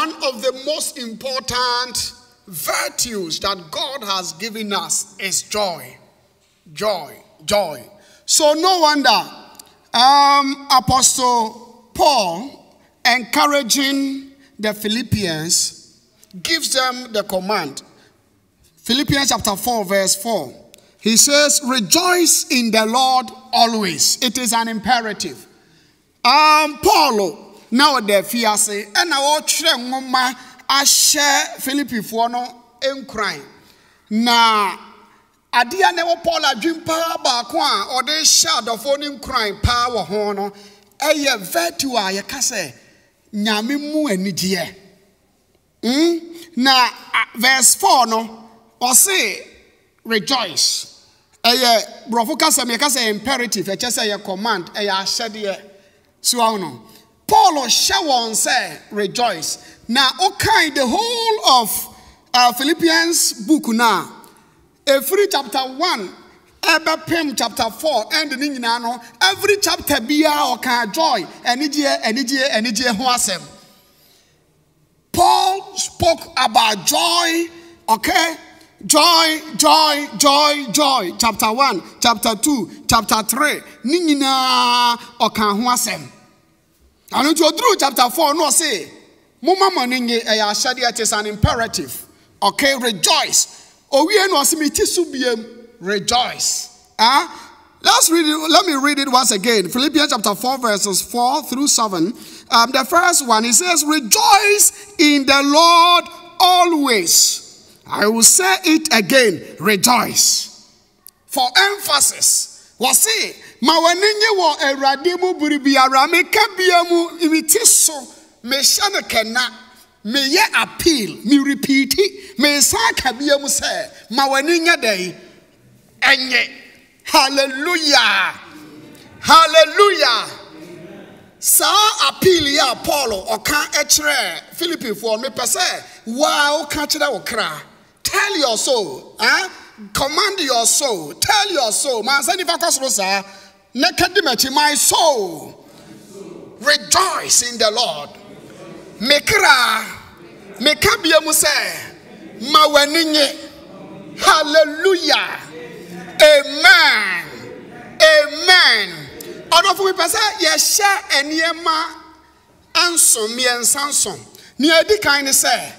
one of the most important virtues that God has given us is joy. Joy, joy. So, no wonder um, Apostle Paul encouraging the Philippians gives them the command. Philippians chapter 4, verse 4. He says, Rejoice in the Lord always. It is an imperative. Um, Paulo, now the fiase, and I watch nwoma ahyɛ Philippifoɔ no nkran. Na adeɛ na ɛwɔ Paul adwene paa baako a ɔde hyɛ adɔfoɔ no nkran paa wɔ ho no ɛyɛ virtue a yɛka sɛ nyame mu anigyeɛ. Mm? Na verse 4 no, ɔse rejoice. ɛyɛ borɔfo kasa mi kasa imperative ɛkyɛ sɛ ɛyɛ command ɛyɛ ahyɛdeɛ so ahu no paul hyɛ wɔn rejoice. Na ɔkan the whole of uh, philippians book na efiri chapter one ɛbɛpem chapter four ɛnd ne nyinaa every chapter be biara ɔkan joy anigyeɛ anigyeɛ anigyeɛ ho paul spoke about joy okay? Joy joy joy joy. Chapter 1 chapter 2 chapter 3 ne nyinaa ɔka ho ɛno nti chapter 4 no ɔse momma mo no nye ɛyɛ an imperative okay rejoice owie no ɔse meti so biam rejoice ah Let's read it. Let me read it once again. Philippians chapter 4, verses 4 through 7. Um, the first one, he says, Rejoice in the Lord always. I will say it again rejoice. For emphasis, wɔse ma w'ani nye awurade mu bere biara meka bia mu meti so mehyɛ no kɛna meyɛ appeal me repeati mesan ka bia mu sɛ ma dɛn? Ɛnyɛ. Hallelujah. Hallelujah. Saa appeal yi a paul ɔka kyerɛ philippifoɔ mepɛ sɛ waa woka kyerɛ wo kra. Tell your soul eh? command your soul tell your soul. Mansa nifa kɔ soro saa my soul. Rejoice in the lord. Mekra meka bia mu sɛ ma w'ani nye hallelujah. Amen. Amen. Ɔdɔfo mi pɛ sɛ yɛhyɛ nneɛma nson mmiɛnsa nson nea edi kan ne sɛ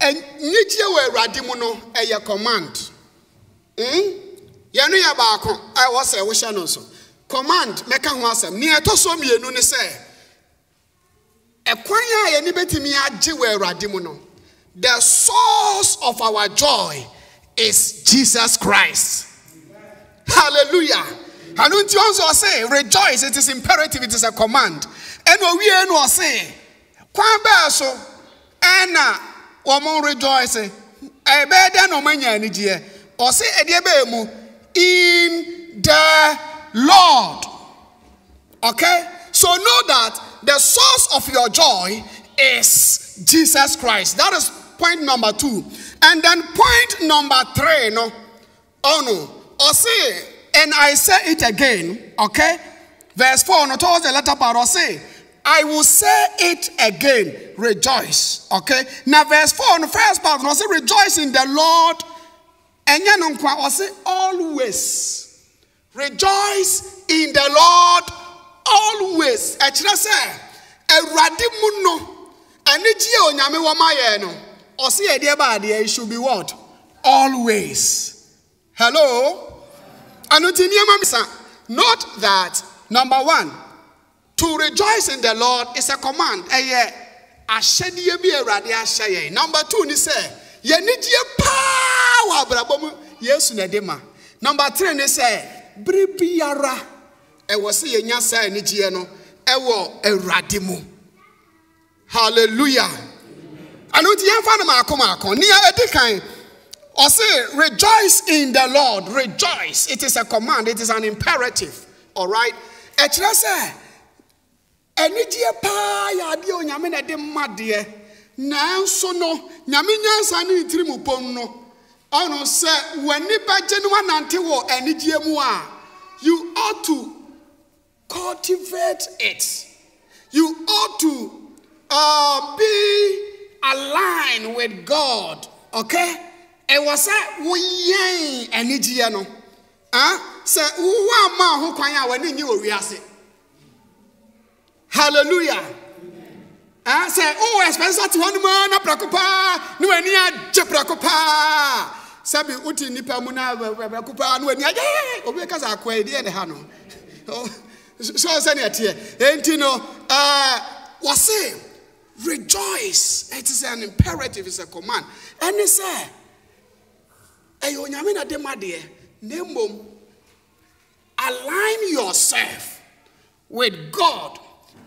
nyigye wɔ awurade mu no ɛyɛ command. Hmm? yɛno yɛ baako a ɛwɔ sɛ wohyɛ no nso command mɛka ho asɛm nea ɛtɔ so mmienu ne sɛ ɛkwan a yɛne bɛtumi agye wɔ awurade mu no. The source of our joy is jesus christ. Hallelujah. Ɛno nti ɔn sɛ ɔse rejoice it is imperative it is a command. Ɛna owie no ɔse kwan bɛɛ so ɛna wɔn rejoice. Ɛbɛyɛ dɛ na wɔn anya anigyeɛ ɔse ɛdeɛ bɛyɛ mu in the lord okay so know that the source of your joy is jesus christ that is point number two and then point number three no oh no oh, ɔse and i say it again okay verse four no towards the latter part oh, say I will say it again, rejoice. Okay? Now, verse 4 on the first part, I say, rejoice in the Lord. And then I say, always. Rejoice in the Lord always. Actually, say, Eradi muno. Aniji onyame wama no. Osi edie ba it should be what? Always. Hello? Note that number one, to rejoice in the Lord is a command. Ɛyɛ ahyɛdeɛ bi awurade ahyɛ yɛn. Number two ni sɛ yɛnigye paa wɔ abrabɔ mu Yesu na ɛde ma. Number three ni sɛ bere biara ɛwɔ sɛ yɛnya saa anigyeɛ no ɛwɔ awurade mu. Hallelujah. Ɛno nti yɛmfa no maako maako. Nea ɛdi kan ɔse rejoice in the Lord. Rejoice. It is a command. It is an imperative. All right. Ɛkyerɛ sɛ anigyeɛ paa yɛ adeɛ onyame na ɛde mma deɛ nanso no nyame nyansa ne ne tiri mu pom no ɔno sɛ w'ani bɛgye no wanante wɔ anigyeɛ mu a you ought to cultivate it. You ought to uh, be align with god okay? Ɛwɔ sɛ woyɛn anigyeɛ no sɛ wowɔ ama ho kwan a w'ani nye wɔ wiase hallelujah. Ah sɛ wowɔ expense te hɔ nom a na prɛko paa ne w'ani agye prɛko paa sɛbi wote nipa mu na prɛko paa ne w'ani agye obi ka sɛ akoa yi deɛ ne ha no so sɛneɛ teɛ enti no wɔse rejoice. It is an imperative it's a command. Ɛne sɛ ɛyɛ onyame na de ma align yourself with god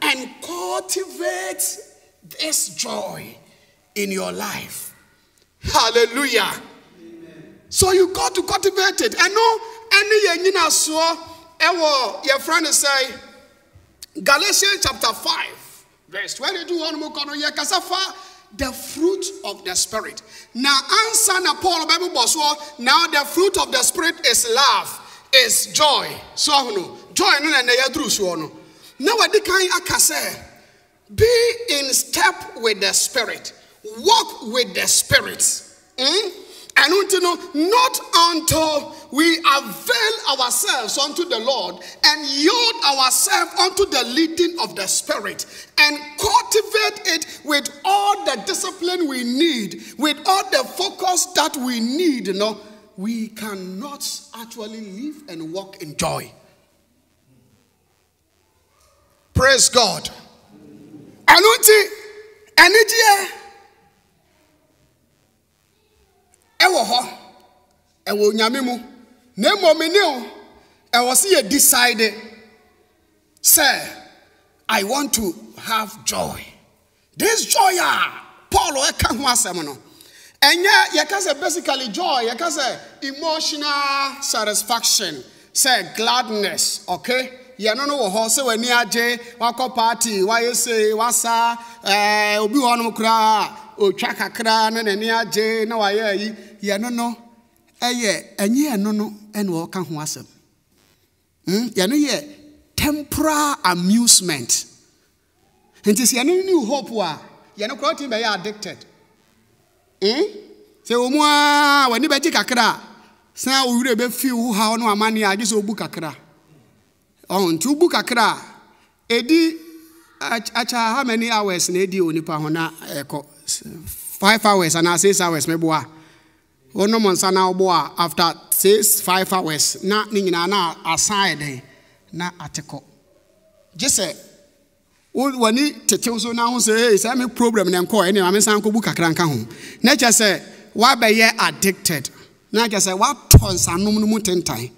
and cultivate this joy in your life. Hallelujah so you got to cultivate it. Ɛno ɛne yɛn nyinasoɔ ɛwɔ yɛfrɛ no sɛ galatians chapter 5 verse 22 hɔ no mu kɔ no yɛkasa fa the fruit of the spirit. Now answer na paul bɛbobɔ soɔ now the fruit of the spirit is love is joy. So no joy no na ɛnɛ yɛduru soɔ no. Na wɔde kan aka sɛ be in step with the spirit. Walk with the spirit. Mm? And until no, not until we avail ourselves unto the Lord and yield ourselves unto the leading of the Spirit and cultivate it with all the discipline we need, with all the focus that we need, you know, we cannot actually live and walk in joy. Praise God. Anuti, anigye ɛwɔ hɔ, ɛwɔ onyame mu. na mmom ne o ɛwɔ sɛ yɛ decide sɛ i want to have joy. This joy a paul ɛka ho asɛm no ɛnyɛ yɛka sɛ basically joy yɛka sɛ emotional satisfaction sɛ gladness okay? Yɛno no wɔ hɔ sɛ w'ani agye wakɔ party wayɛ sei wasa ɛɛ obi wɔ hɔnom koraa otwa kakra na n'ani agye na wayɛ ayi yɛno no ɛyɛ ɛnyɛ ɛno no ɛna ɔka ho asɛm. Yɛno yɛ temporal amusement. Nti sɛ yɛno ne hope a yɛno koraa wotumi bɛyɛ addicted. Sɛ wɔ mu a w'ani bɛgye kakra san owurɛ bɛfi wo haw no amanneɛ agye sɛ wobu kakra. Ɔho nti wobu kakra a ɛdi akyɛ how many hours na ɛdi onipa ho na ɛkɔ? Five hours anaa six hours mɛboa a wonom nsa na wobɔ a after six five hours na ne nyinaa na asan ɛdɛn na ate kɔ gye sɛ w'ani tetew so na ho sɛ hey sɛ me problem na nkɔ ɛne ame san kɔbu kakra nka ho na kyɛ sɛ woabɛyɛ addicted. Na kyɛ sɛ woatɔ nsanom no mu tentan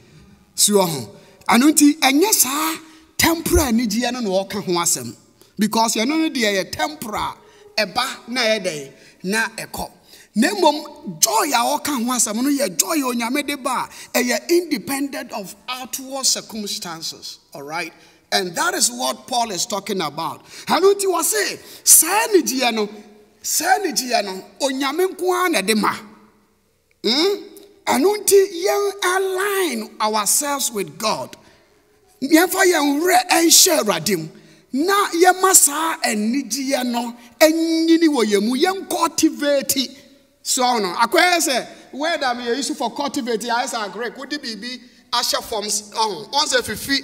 suɔ ho ɛno nti ɛnyɛ saa tempora anigyeɛ no na wɔka ho asɛm because yɛno no deɛ yɛ tempora ɛba na ɛyɛ dɛn na ɛkɔ na mmom joy a ɔka ho asɛm no joy onyame de ba a independent of outward circumstances all right and that is what paul is talking about. Ɛno nti wɔ se saa anigyeɛ no saa onyame nko ara na ɛde ma. Hmm? Ɛno nti align ourselves with god. Yɛmfa yɛn werɛ ɛnhyɛ awurade mu. Na yɛma saa anigyeɛ no anyini wɔ yɛn mu. Cultivate so no. Akɔyɛ sɛ word a meyɛ use for cultivate ayɛ sɛ agrek wode biribi ahyɛ fam ɔho ɔn sɛ fifi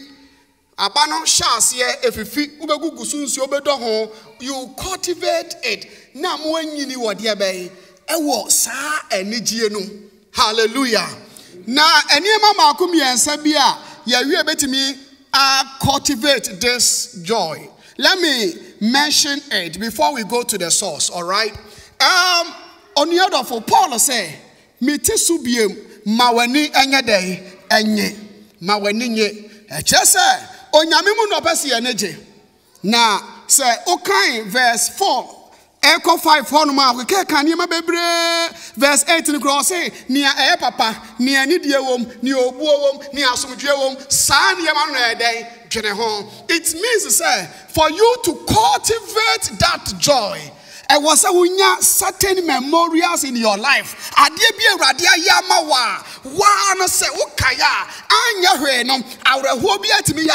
aba no hyɛ aseɛ efifi wobɛgugu so nsuo wobɛdɔ ho you cultivate it. Na mo anyini wɔ deɛ bɛyɛ ɛwɔ saa anigyeɛ no. Hallelujah. Na nneɛma mmaako mmiɛnsa bi a yɛwie bɛtumi uh, cultivate this joy. Let me mention it before we go to the source all right? Um, oniadɔfo paul sɛ mete so biem ma w'ani nyɛ dɛn ɛnye ma w'ani nye. Ɛkyerɛ sɛ onyame mu na ɔpɛ sɛ yɛne gye na sɛ wokan verse 4 ɛkɔ 5 hɔnom a nneɛma bebree verse 8 no kora ɔse nea ɛyɛ papa nea anidie wom nea obuo wom nea asomdwoe wom saa nneɛma no na ɛyɛ dɛn dwene ho. It means sɛ for you to cultivate that joy ɛwɔ sɛ wonya certain memorials in your life. Adeɛ bi awurade ayɛ ama wo a waa no sɛ wokaeɛ a no awerɛhoɔ bi atumi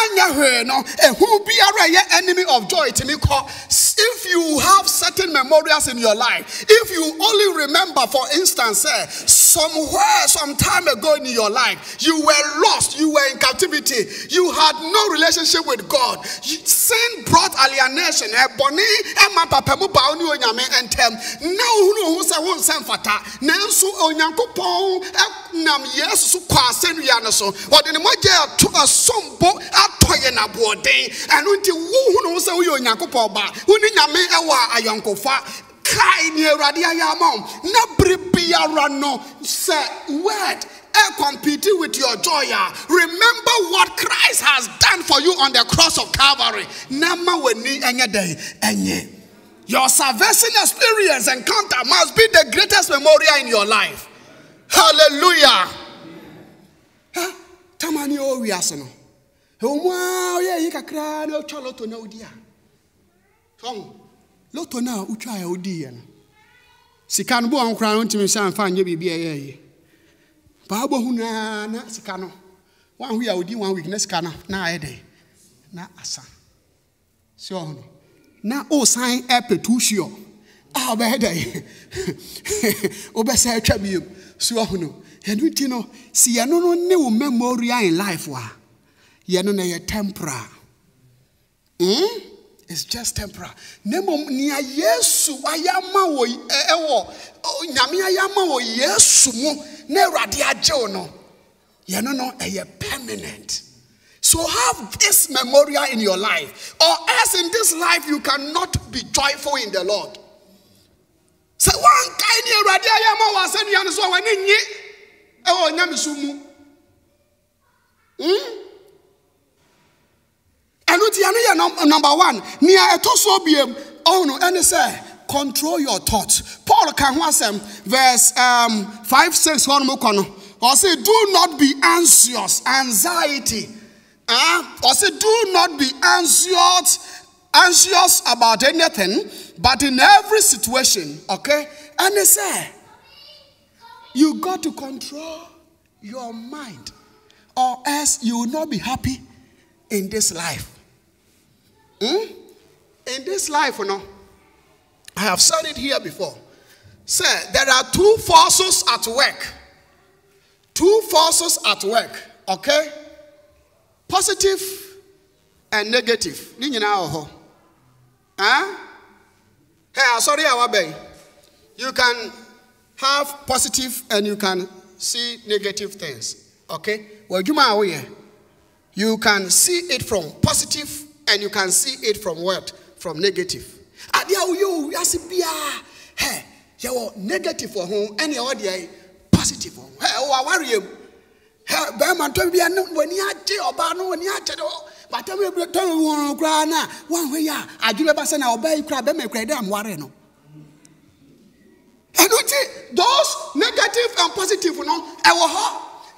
anyɛ hwee no ɛhu biara ɛyɛ enemy of joy tumi kɔ if you have certain memorials in your life. If you only remember, for instance, eh, somewhere, some time ago in your life, you were lost, you were in captivity, you had no relationship with God. Sin brought alienation. eh, bɔne ɛma papa mu ba wo ne onyame ntɛm. Na wohunu wo ho sɛ wonsɛ mfata. Nanso Onyankopɔn nam Yesu so kɔ asɛnnua no so. Ɔde ne mogya ato asombo atɔ yɛ n'aboɔden. Ɛno nti wohunu sɛ woyɛ Onyankopɔn ba. Wo nyame ɛwɔ ayɔnkofa. Kae ne Awurade ayɛ. Na bere biara no sɛ word compete with your joy. Remember what Christ has done for you on the cross of Calvary. Your salvation experience encounter must be the greatest memorial in your life. Hallelujah. No. Omwa ye yi kakra na otwa loto na odi a. So, loto na utwa ya odi ye no. Sika no bo an kra no ntimi sɛ amfa nyɛ biribi a ɛyɛ yi baabɔ hu naa na sika no. Wahu yɛ odi one week na sika no. Na ayɛ dɛ na asa sɛ ɔho no na ɔsan ɛpɛ tuusuo a ɔbɛyɛ dɛ wobɛsɛ atwa biom so ɔho no ɛno nti no. Si yɛno no ne wo memorial in life a yɛno no yɛ temporal. Mm? it's just temporal. Na mmom nea yesu ayɛ ama wɔ ɛwɔ nyame ayɛ ama wɔ yesu mu na awurade agye wo no. Yɛno no ɛyɛ permanent. So have this memorial in your life. Or else in this life you cannot be joyful in the lord. Sɛ woankae ne awurade ayɛ ama wɔ asɛnnua no so a w'ani nye ɛwɔ nyameso mu. Mm? Yɛ number one. Nea ɛtɔ so biem ɔhono ɛne sɛ control your thoughts. Paul ka ho asɛm verse um, 5 6 hɔ nom kɔ no. Do not be anxious anxiety. Ah, ɔse do not be anxious anxious about anything but in every situation okay? Ɛne sɛ you got to control your mind or else you will not be happy in this life Hmm? In this life, you know, I have said it here before. Sir, there are two forces at work. Two forces at work, okay? Positive and negative. Ni nyinaa wɔ hɔ. Huh? Hey, sorry, Awabe. You can have positive and you can see negative things, okay? Well, you you can see it from positive and you can see it from what? From negative. Adeɛ a woyɛ o wiase biara negative for ho ɛne ɛwɔ deɛ positive wɔ ho. Hɛ ɛwɔ awareɛ mu. Hɛ bɛrima ntɔ bi a ne w'ani agye ɔbaa no w'ani agye de hɔ bata mi ebi tɔ wɔn koraa na wɔn ahwɛ yi a adwene ba koraa yɛ dɛ amuare no. Those negative and positive no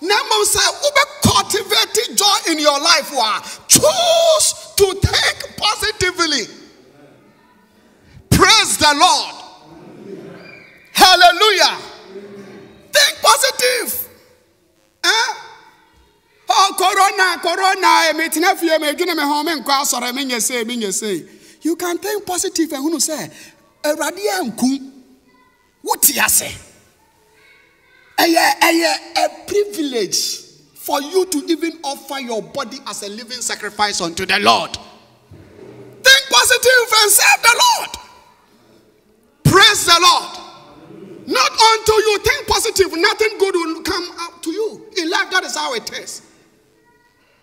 na mmom sɛ wobɛ cultivate joy in your life choose to think positively. Praise the lord. Hallelujah. Think positive. Eh? oh corona corona you can think positive and sɛ awurade ankum wote ase. Ɛyɛ ɛyɛ a privilege for you to even offer your body as a living sacrifice unto the lord. Think positive and serve the lord. Praise the lord. Not until you. Think positive. Nothing good will come up to you. In life that is how it is.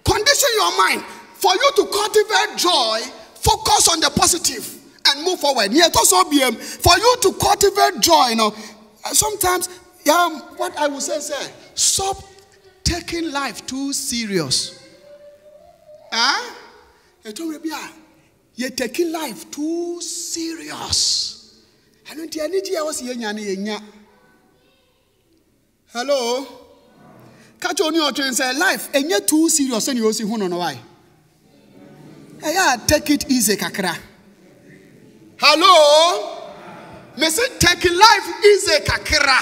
Condition your mind for you to cultivate joy focus on the positive and move forward. Yeah for you to cultivate joy you know sometimes um, what i will say say stop taking life too serious. Ah? Me you're taking life too serious. Hello? Catch on your train say life and yet too serious and you see who no why yeah take it easy kakra. Hello? Me say take life easy kakra.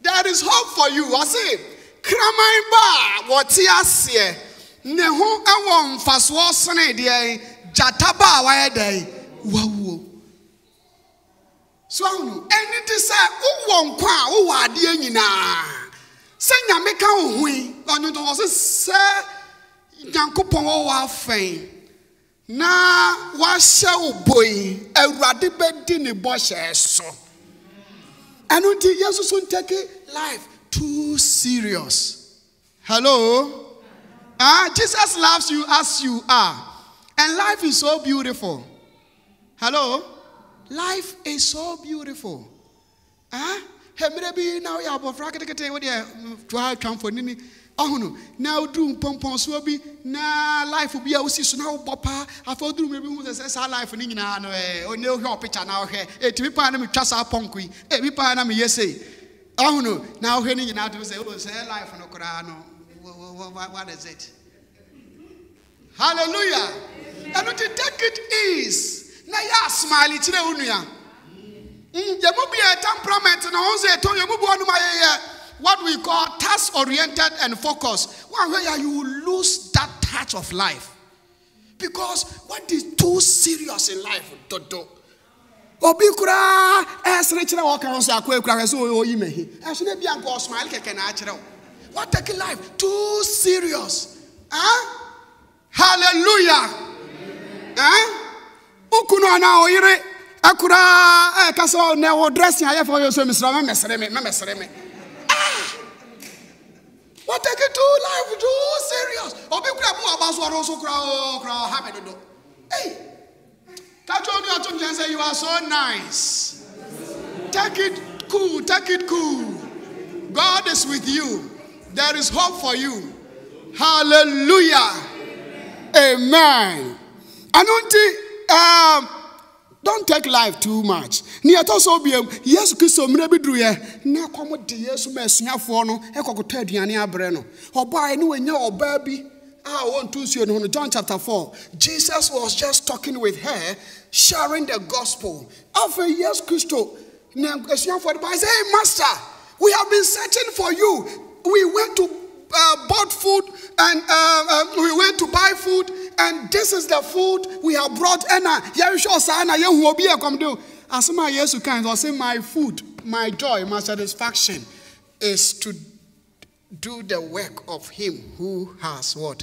There is hope for you i say kraman ba wɔte aseɛ ne ho ɛwɔ mfasoɔ sene deɛ gyata ba a wayɛ dɛn wawuo. So ahunu ɛni ti sɛ wowɔ nkwa a wowɔ adeɛ nyinaa. Sɛ nyame ka wo hui ɔnwonto wɔ se sɛ nyankopɔn wɔwɔ afɛn na wahyɛ wo boi awurade bɛdi ne bɔhyɛ so. Ɛno nti yɛnso so ntake life. Too serious. Hello? Ah jesus loves you as you are. And life is so beautiful. Hello? Life is so beautiful. Ah mmerɛ bi na woyɛ abɔfra ketekete wodeɛ twa twa mfonini ɔhono na woduru mpɔmpɔnsoɔ bi na life bi a wosi so na wobɔ paa afei woduru mmerɛ bi hu sɛ saa life no nyinaa no ɛ ɔne wohwɛ ɔpicture na wohwɛ ɛtumi paa na metwa saa pɔnko yi ɛbi paa na meyɛ sei ɔhono na wohwɛ no nyinaa to sɛ wo sɛ life no koraa no what is it? Hallelujah. Ɛno nti take it ease na yɛ asmile kyerɛ wo nua. Mm, yɛmu bi yɛ temperament na ho sɛ ɛtɔ yɛmu ɔnom ayɛyɛ what we call task oriented and focused. One way you lose that touch of life. Because what is too serious in life dodo obi koraa ɛsere kyerɛ wɔ ka ho sɛ akɔ akura sɛ ɔyi mahi ɛso na bia nka ɔsmile kɛkɛ na akyerɛ wo. What take life? Too serious. Huh? hallelujah. Wokunu anaa ɔyere ɛkoraa ɛka sɛ nɛ wɔ dressing ayɛ fa yɛ so mesrɛ me mɛsere me mɛmɛsere me. What take it too life? Too serious? Obi kura mu aba so ɔno nso kura o kura ɔha mi dodo. Kacho oni ɔtum kyɛn say you are so nice. Take it cool, take it cool. God is with you. There is hope for you. Hallelujah. Amen. Nti um, don't take life too much ne yɛtɔ so biam yesu kristo mmerɛ bi duruyɛ na ɛkɔm de yesu ma asuafoɔ no ɛkɔkɔtɔ aduane abrɛ no ɔbaa ne wanya ɔbaa bi a wɔnto nsuo no ho john chapter 4 jesus was just talking with her sharing the gospel yesu kristo na asuafoɔ no baa sɛ hey master we have been searching for you. We went to uh, bought food and uh, uh, we went to buy food and this is the food we have brought. Ɛna yɛhwɛ saa na yɛhu obi yɛ kɔm de asɛm a yesu kan sɛ ɔsɛ my food my joy my satisfaction is to do the work of him who has what?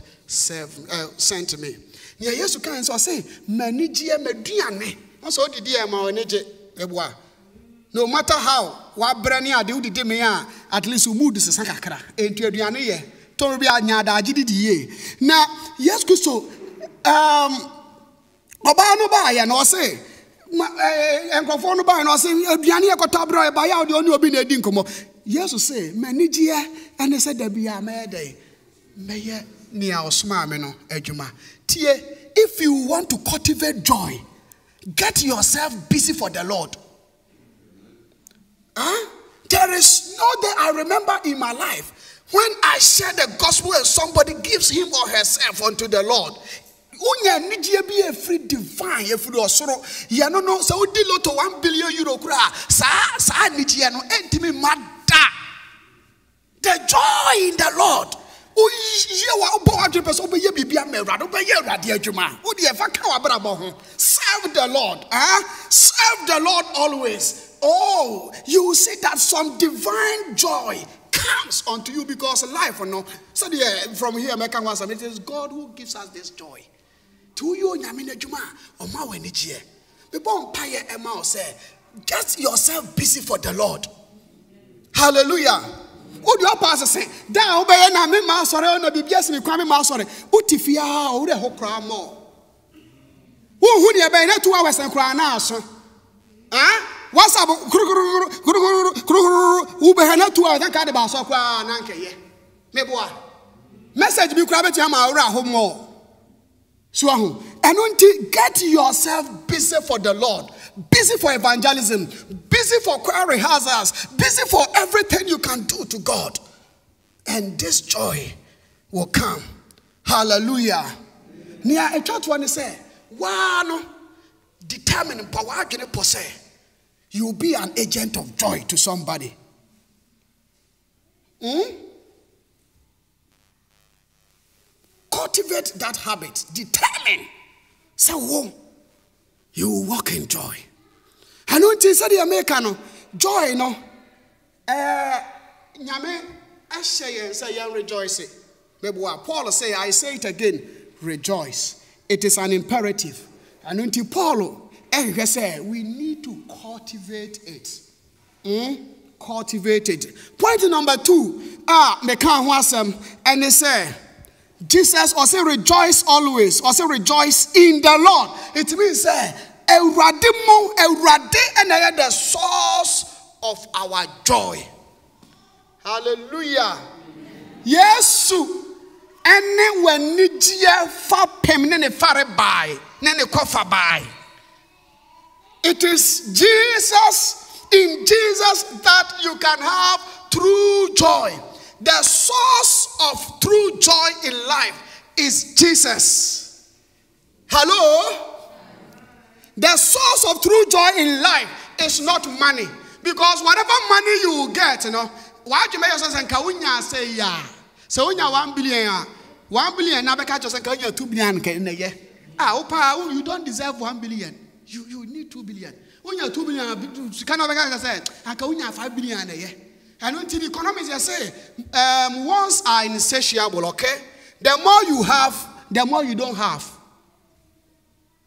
Uh, sent me nea yesu kan sɛ ɔsɛ m'anigyeɛ m'aduane ɔsɛ ɔdidi ɛ ma ɔne gye ɛboa no matter how wabrɛ ne ade wodidi me a at least wo mood sesa kakra. Ɛnti aduane yɛ tɔn bi anya adagye didi yie na yesu kristo um, ɔbaa no baayɛ na ɔse nkurɔfoɔ no baayɛ na ɔse aduane yɛ kɔtɔ abrɛ ɛbaeɛ a wode ɔne obi na adi nkɔmmɔ yesu se m'anigyeɛ ɛne sɛ da bi a mɛyɛ dɛn mɛyɛ nea ɔsomaa me no adwuma tie if you want to cultivate joy get yourself busy for the lord. Huh? There is no day I remember in my life when I share the gospel and somebody gives him or herself unto the Lord. wonya anigyeɛ bi ɛfiri divine ɛfiri ɔsoro yɛno no sɛ wodi loto 1 billion euro koraa saa saa anigyeɛ no ɛntimi ma da the joy in the lord woyie wa wobɔ wadwe pɛ sɛ wobɛyɛ biribi ama awurade wobɛyɛ awurade adwuma wode ɛfa ka wabrabɔ ho serve the lord huh? serve the lord always oh, you see that some divine joy comes unto you because life, you know. So yeah, from here, American was it is God who gives us this joy. To you, Yamina Juma, or Mawenijie. The bomb pie Emma say, get yourself busy for the Lord. Hallelujah. Your pastor say, Da obey na me ma sorry oh, on the BBS me kwame ma sorry. Utifia o oh, de ho kra mo. Wo hu ne be na 2 hours en kra na aso. Whatsapp wobɛhɛ no tu a ɔkanka de baasɔ koraa na nkɛyɛ meboa message bi koraa bɛtumi ama aworɛ aho mmɔ so aho ɛno nti get yourself busy for the lord busy for evangelism busy for choir rehearsals busy for everything you can do to god and this joy will come hallelujah nea ɛtwa toɔ ne sɛ waa no determine mpa waadwene pɔ sɛ you'll be an agent of joy to somebody. Hmm? Cultivate that habit. Determine. Say, whoa, you will walk in joy. Ɛno nti sɛdeɛ meka no joy no ɛɛ nyame ɛhyɛ yɛn sɛ yɛn rejoice. Mɛboa paul say i say it again rejoice. It is an imperative. Ɛno nti paul ɛhwehwɛ sɛ we need to cultivate it. Mm? cultivate it. Point number two a meka ho asɛm ɛne sɛ jesus ɔsɛ rejoice always ɔsɛ rejoice in the lord. It means sɛ awurade mu awurade ɛna ɛyɛ the source of our joy. Hallelujah. Yesu ɛne w'anigyeɛ fa pɛm ne ne fare bae ne ne kɔfa bae. It is jesus in jesus that you can have true joy. The source of true joy in life is jesus. Hello the source of true joy in life is not money. Because whatever money you get you know why do you make yourself say nka wonya say ya? Sɛ wonya 1 billion a 1 billion bɛka kyerɛ sɛ nka wonya 2 billion nka na yɛ a you don't deserve 1 billion. You, you need 2 billion. Wonya 2 billion a sika na bɛka kyerɛ sɛ anka wonya 5 billion ɛno nti the economics yɛ say um, wants are insatiable okay? The more you have the more you don't have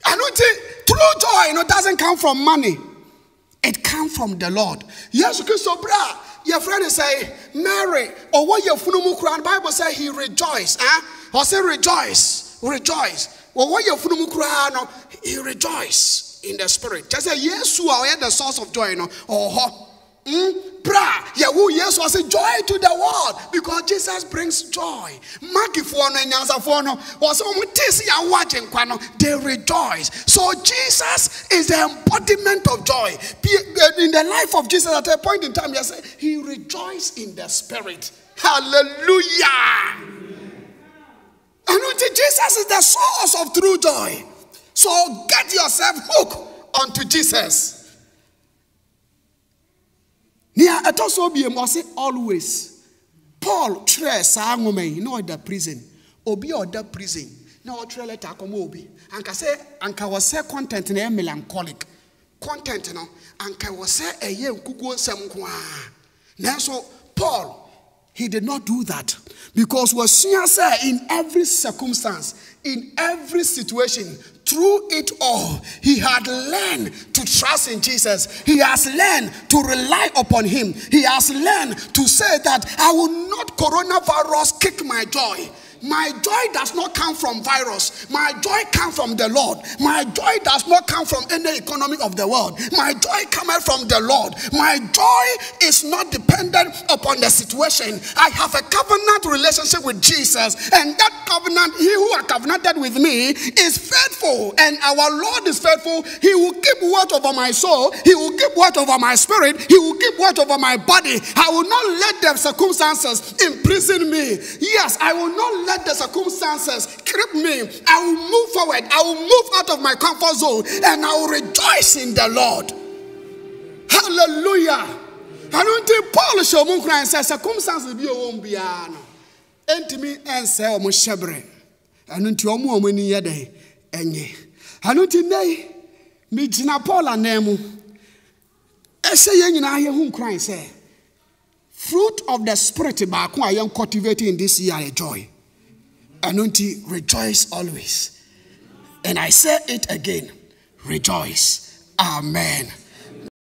ɛno nti true joy you know, doesn't come from money. It comes from the lord. Yesu kristo berɛ a yɛfrɛ no sɛ mary ɔwɔ yɛfunu mu koraa no bible sɛ he rejoice eh? say rejoice rejoice. Ɔwɔ yɛfunu mu koraa no he rejoice in the spirit. Kyɛ say yesu a ɔyɛ the source of joy ɔwɔ hɔ Mm, bra, yɛwo yesu ɔsɛ joy to the world because jesus brings joy. Makifoɔ no anyansafoɔ no ɔsɛ ɔmo te sɛ yɛawo agye nkwa no they rejoice. So jesus is the embodiment of joy. In the life of jesus at a point in time he rejoiced in the spirit. Hallelujah! And jesus is the source of true joy. So get yourself hooked onto jesus nea ɛtɔ so biem always. Paul twerɛ saa nwoma yi prison. Obi a prison na ɔtwerɛ letter akɔma obi. Anka sɛ anka content na melancholic. Content no anka wɔ sɛ ɛyɛ nkukuo paul he did not do that. Because sɛ in every circumstance in every situation through it all, he had learned to trust in Jesus. He has learned to rely upon him. He has learned to say that I will not coronavirus kick my joy. My joy does not come from virus. My joy comes from the Lord. My joy does not come from any economy of the world. My joy comes from the Lord. My joy is not dependent upon the situation. I have a covenant relationship with Jesus, and that covenant, he who has covenanted with me is faithful, and our Lord is faithful. He will keep watch over my soul. He will keep watch over my spirit. He will keep watch over my body. I will not let the circumstances imprison me. Yes, I will not let the circumstances grip me. I will move forward. I will move out of my comfort zone and I will rejoice in the Lord. Hallelujah. I don't think Paul show mu kran say circumstances bi o won bia no. Entimi ense o mo hyebre. Ano nti omo omo ni ye den enye. Ano nti nei me gina Paul anan mu. Ɛhyɛ yɛn nyinaa yɛ hu kran sɛ eh? fruit of the spirit baako a yɛn cultivating this year yɛ joy. Anunti, rejoice always. And I say it again rejoice. Amen.